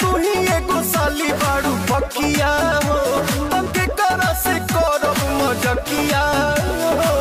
तू ही एगो साली बाड़ू पकिया हो तंके कर से करब मजकिया। हो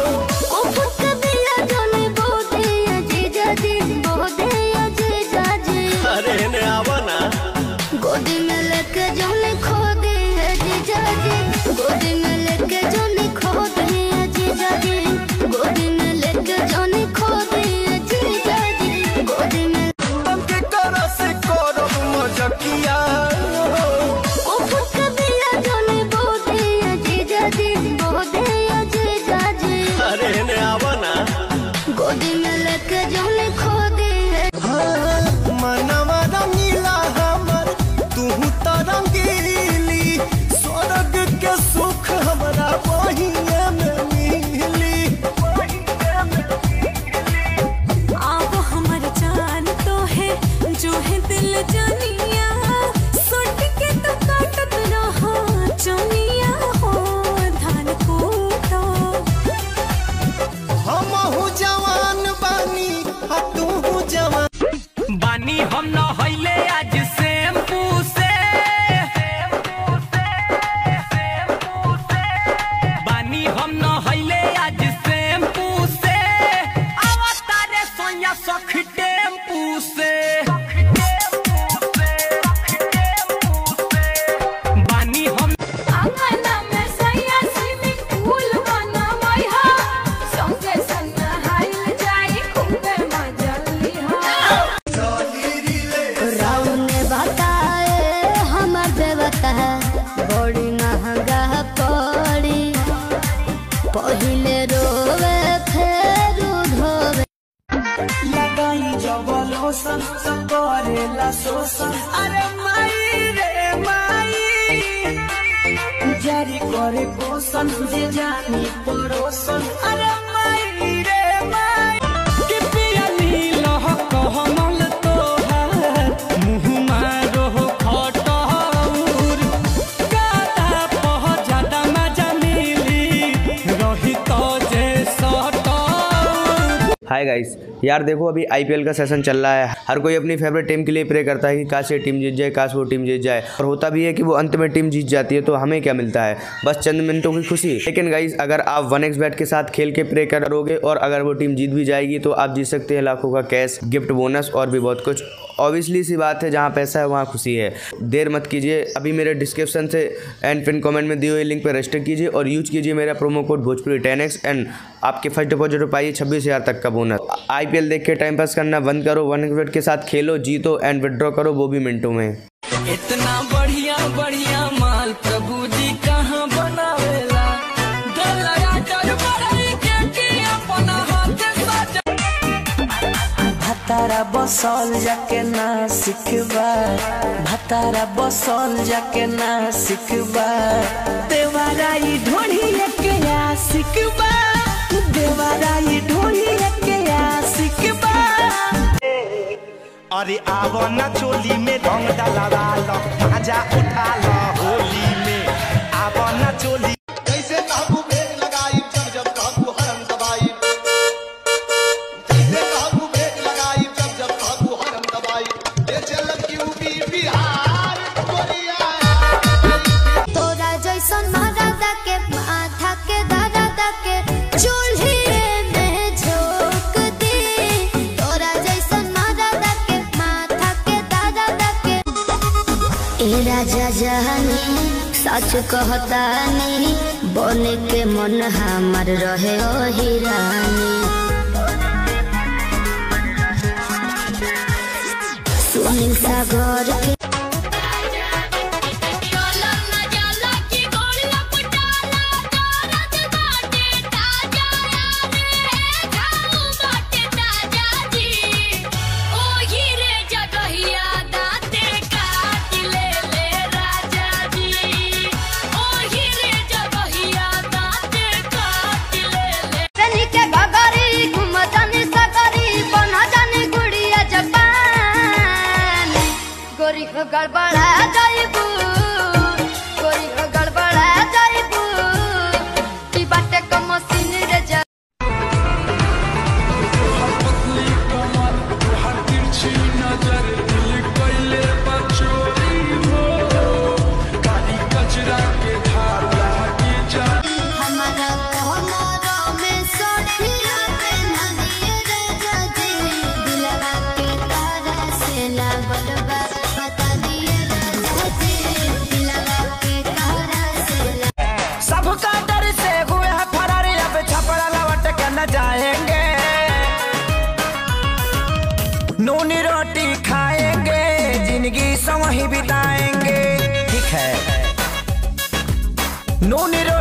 करेला शोषण अरे माई रे माई जारी करे पोषण जे जानी हाय गाइस यार देखो अभी आईपीएल का सेशन चल रहा है। हर कोई अपनी फेवरेट टीम के लिए प्रे करता है कि काश ये टीम जीत जाए, काश वो टीम जीत जाए। और होता भी है कि वो अंत में टीम जीत जाती है तो हमें क्या मिलता है? बस चंद मिनटों की खुशी। लेकिन गाइस अगर आप वन एक्स बैट के साथ खेल के प्रे करोगे और अगर वो टीम जीत भी जाएगी तो आप जीत सकते हैं लाखों का कैश गिफ्ट बोनस और भी बहुत कुछ। ऑब्वियसली सी बात है, जहाँ पैसा है, वहाँ खुशी है। देर मत कीजिए। अभी मेरे डिस्क्रिप्शन से एंड पिन कमेंट में दिए हुए लिंक पर रजिस्टर कीजिए और यूज़ कीजिए मेरा promo code Bhojpuri ten X and आपके फ़र्स्ट डिपॉजिट पाइए छब्बीस हज़ार तक का बोनस आईपीएल देख के टाइम पास करना बंद करो वन एक्स के साथ खेलो जीतो एंड विड्रॉ करो वो भी मिनटों में। इतना बढ़िया बढ़िया माल प्रभु जी कहाँ बनावेला? भतारा बसल जाके ना सिखबा। भतारा बसल जाके ना सिखबा। देवाराई ढोढ़ी के आ सिखबा। देवाराई ढोढ़ी अरे आवो न चोली में रंग डलवा लो मज़ा उठा लो होली में। आव ना राजा जहानी सच कहतानी बने के मन हमार रहे हिरानी। सुनील सागर के गोरी ही बिताएँगे। ठीक है। नो निरो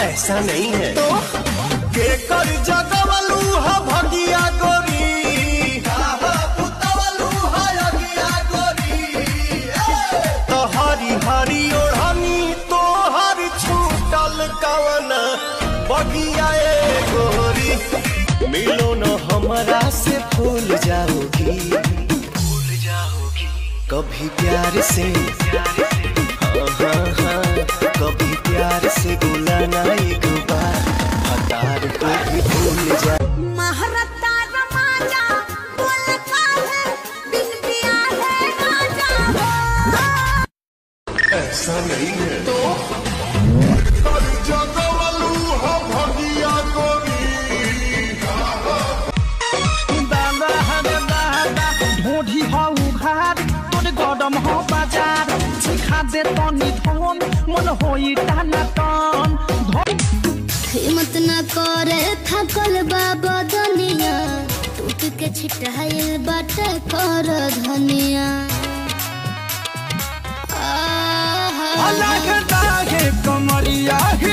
ऐसा नहीं है। तो? के कर जगवलू हा भगिया गोरी। पुतवलू हगिया गोरी। तो हरी हरी ओढ़नी तो हर छूटल कवन। बगिया गोरी। मिलो न हमरा से फूल जाओगी कभी प्यार से हाँ हाँ हाँ कभी प्यार से गुलाना कल बाबा धनिया टूट के छिटाइल बाटे कर धनिया। लाख दागे कमरिया ही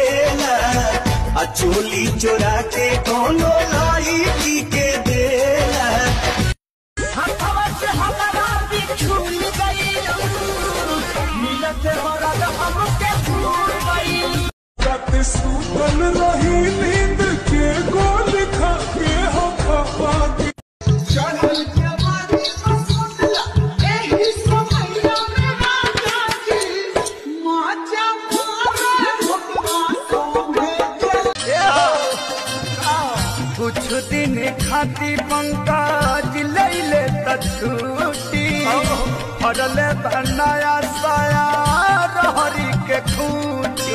A Chuli Chorate con फरले बनाया साया रहरी के खूटी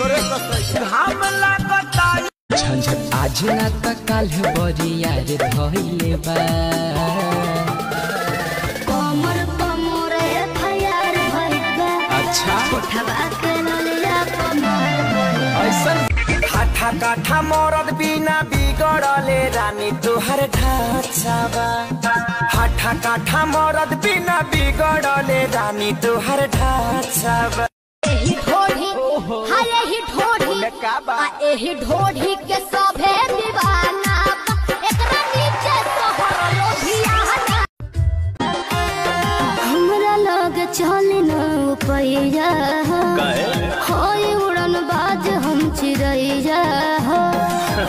घाम लागता झंझट आज ना त काल बरिया रे धइले बा। कमर कमर अच्छा। कोठवा हाथा काठा मरद बिना बिगड़ले रानी तोहर ढांचाबा हाथा काठा मरद बिना बिगड़ले रानी तोहर ढांचाबा एही ढोढ़ी हाय एही ढोढ़ी आ एही ढोढ़ी के सभे दीवाना एकरा नीचे तोहर लोभियाना हमरा लग चल न पैया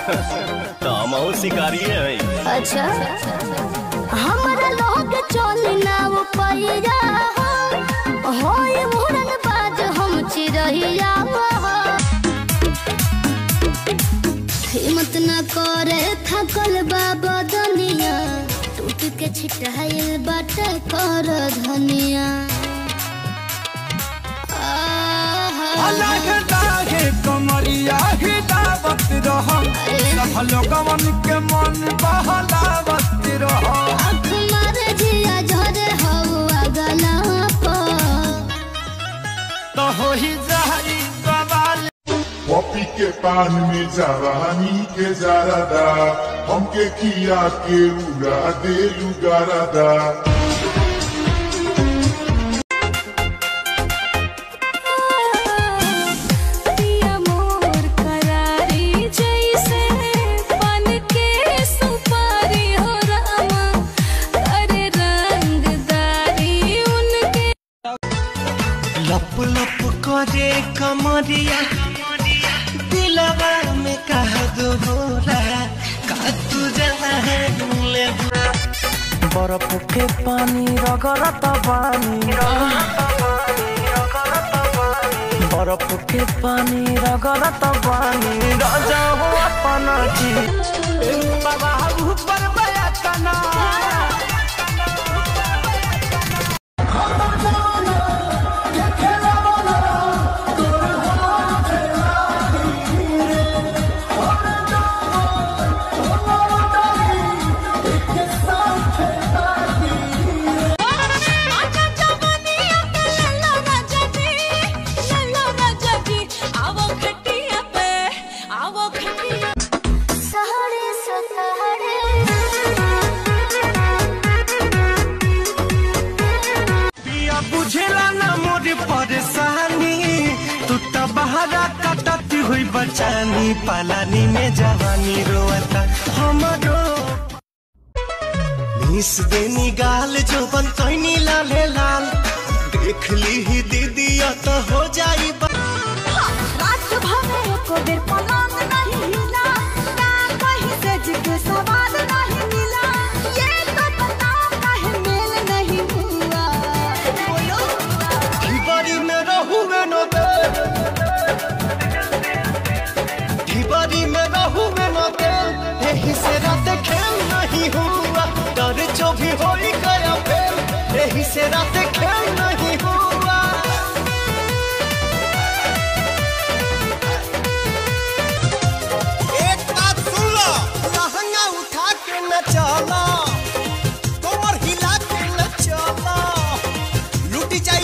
तो हम शिकारी हैं अच्छा। हमरा लोग चल न पैया हो होय उड़न बाज हम हो हिम्मत न करे थकल बाबा दुनिया टूट के छिटाइल बाटे कर धनिया। अलग लागे कमरिया हिलावत रह। सब लोगवन के मन बहलावत रह बवाल पपी के पान में जवानी के जारादा हमके किया के उड़ा दे लुगारादा कमरिया दिलवा में कह दो बोला का तू ले बर्फ़ के पानी रगरत बानी बर्फ़ के पानी रगरत बानी राजा हो अपना जी बाबा ऊपर बया कना बचानी पालानी में जवानी रोता हमरो। मिस देनी गाल जो बन कैनी लाले लाल, देख ली ही दीदी तो हो जाई बात रात भरे को बेर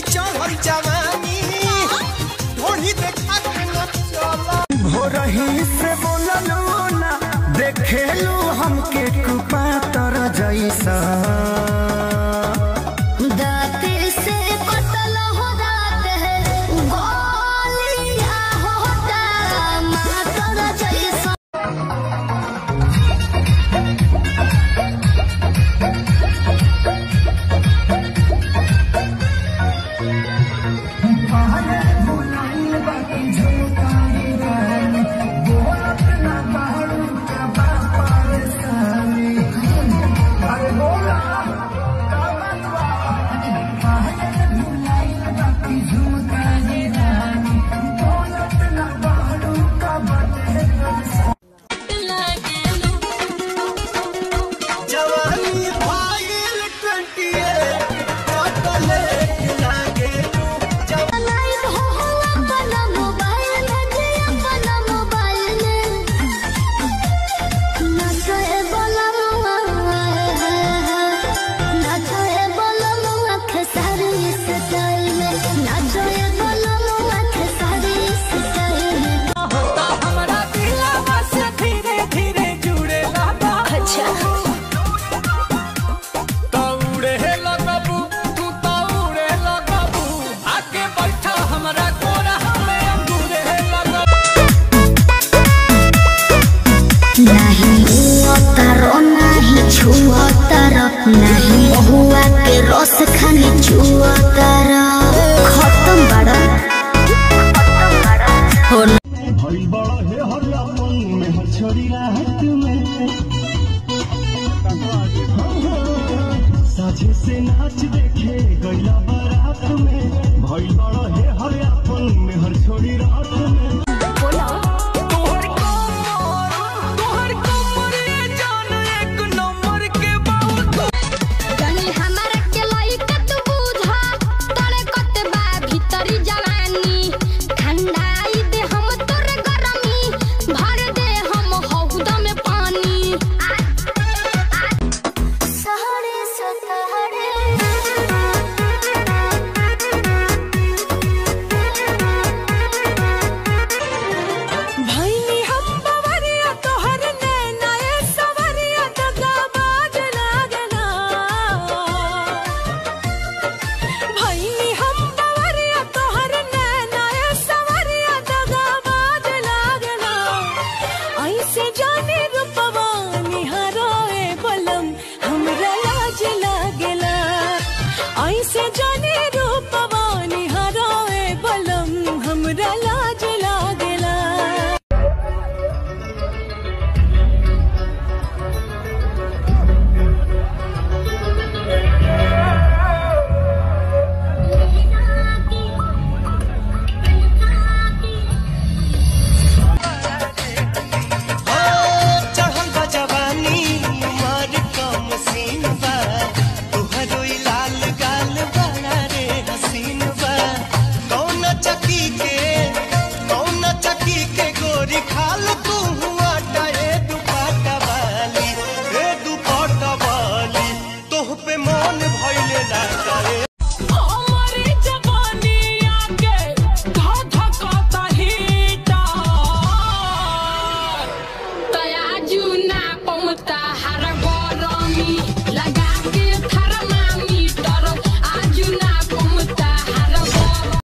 लूटी जाई चढ़ल जवानी ढोढ़ी देखा के न चला हो 一